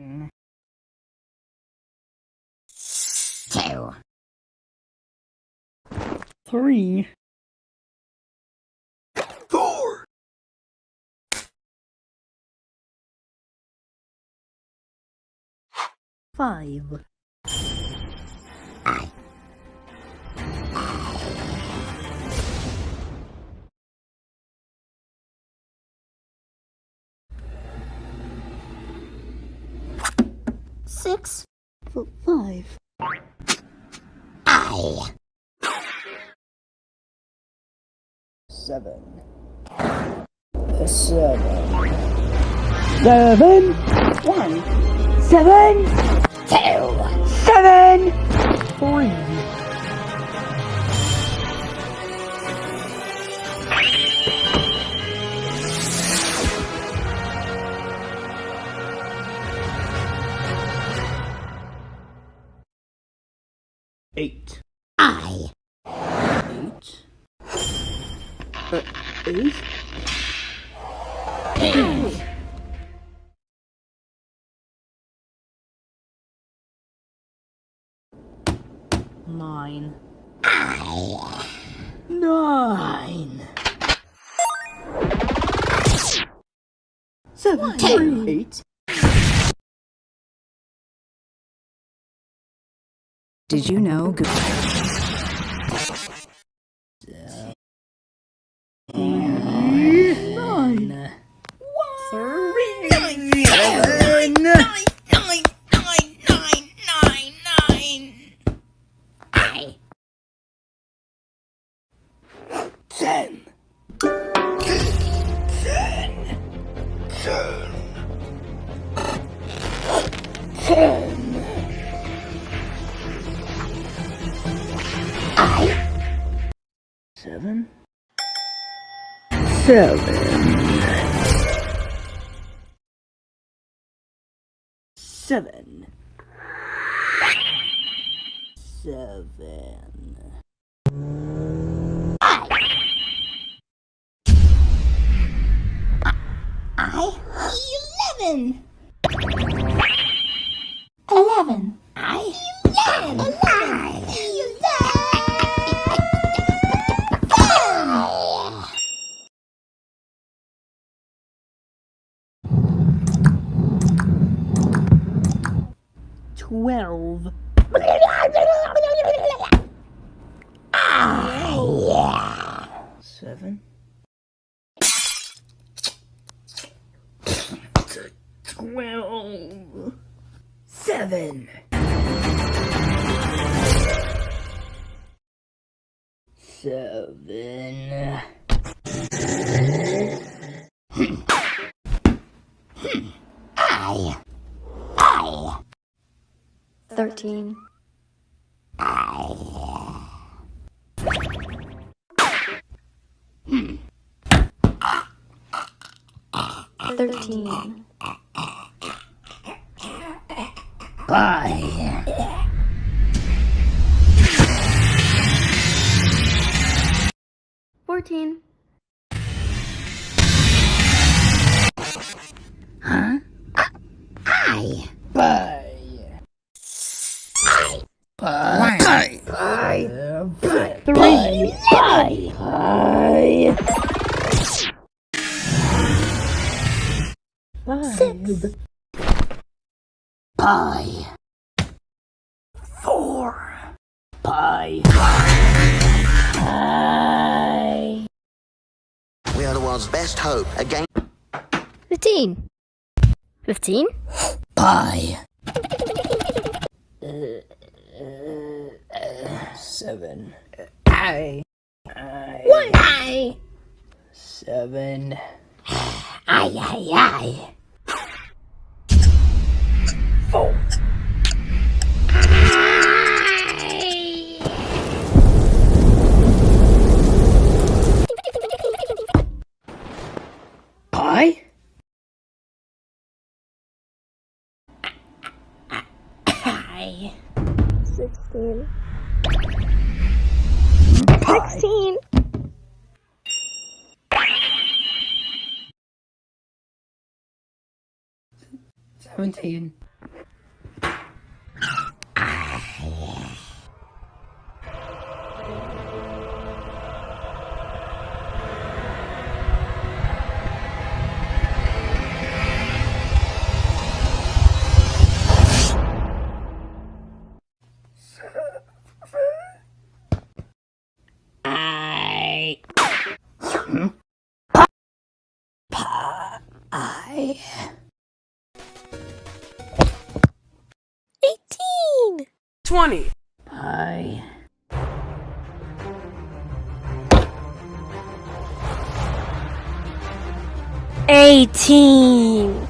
Mm. Two. Three. Four. Five. Six. F five. I. Seven. Seven. Seven. One. Seven. Two. Seven. Three. Uh, eight. Nine. Nine. Seven. Eight. Did you know? Nine. Seven. Seven. Seven. I. Eleven. Eleven. I. Eleven. Eleven. 12. Seven. Twelve. Seven. Seven. 13. Thirteen. Bye. Fourteen. Bye. Bye. Three. Bye. Bye. Five. Bye. Four. Pie. Pie. We are the world's best hope against. Fifteen. Fifteen? Pie. Seven. I. I. One. I. Seven. I. I. aye. Seventeen. 18.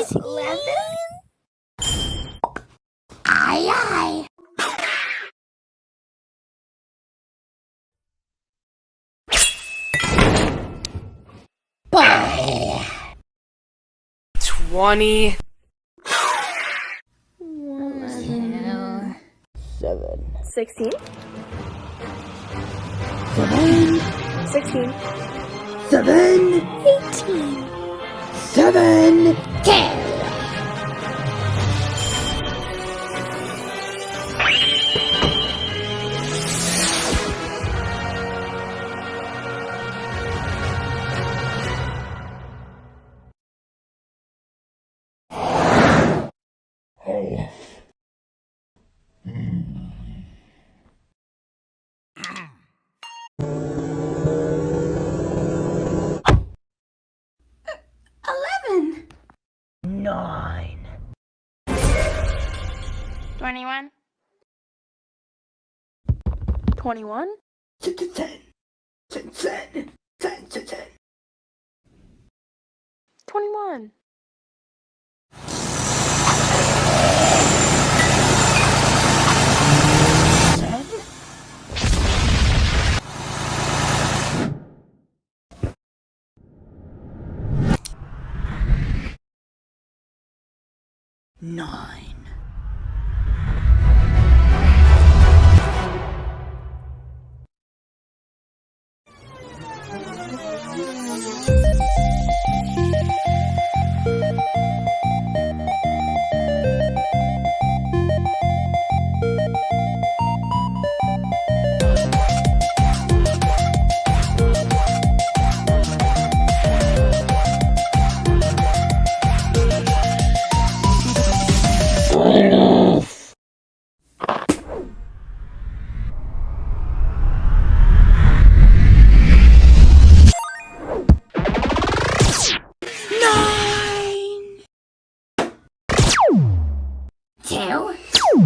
She's 11? Aye, aye. Bye. 20. 11. 7. 16. 7. 16. 7. 18. Seven. Eleven. 21 21 Ten. Ten. Ten. Ten. Ten. Ten. Ten. 21 Nine. Nine. Two.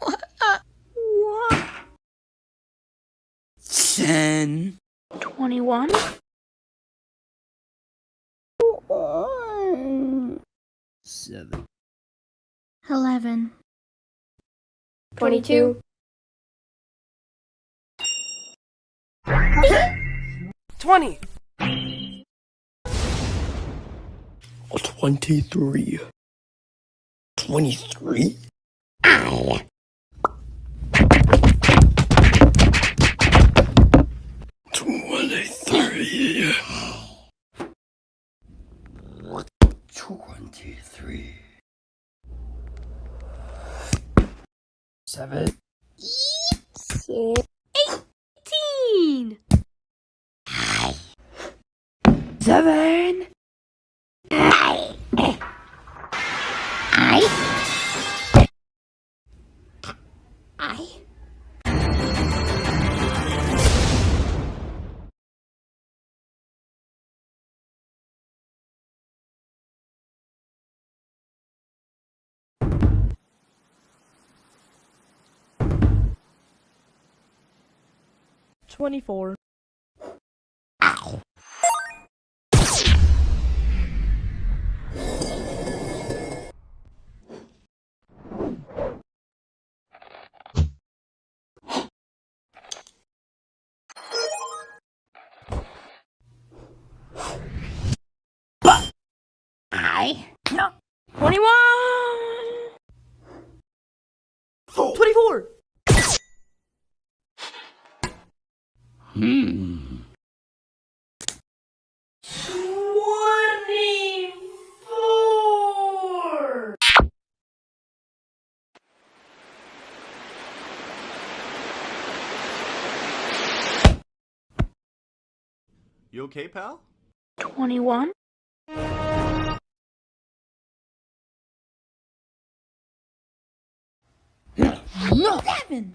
Uh, Ten. 21 Seven. Eleven. Twenty-two. Twenty. Twenty-three. Twenty-three. I. Twenty-three. Twenty-three. Seven. Eighteen. Seven. 24 Hmm. Twenty-four. You okay, pal? 21. Seven.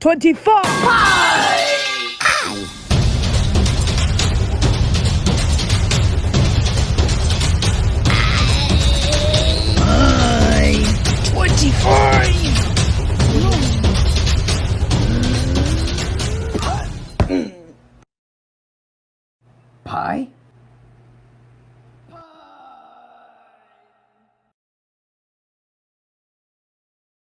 Twenty-five.